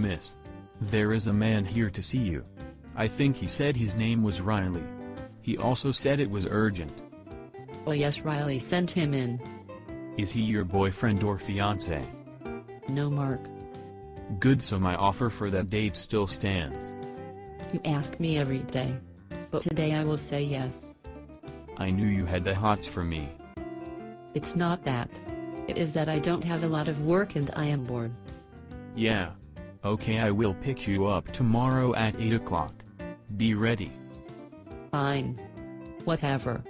Miss. There is a man here to see you. I think he said his name was Riley. He also said it was urgent. Oh yes Riley sent him in. Is he your boyfriend or fiancé? No Mark. Good so my offer for that date still stands. You ask me every day. But today I will say yes. I knew you had the hots for me. It's not that. It is that I don't have a lot of work and I am bored. Yeah. Okay I will pick you up tomorrow at 8 o'clock. Be ready. Fine. Whatever.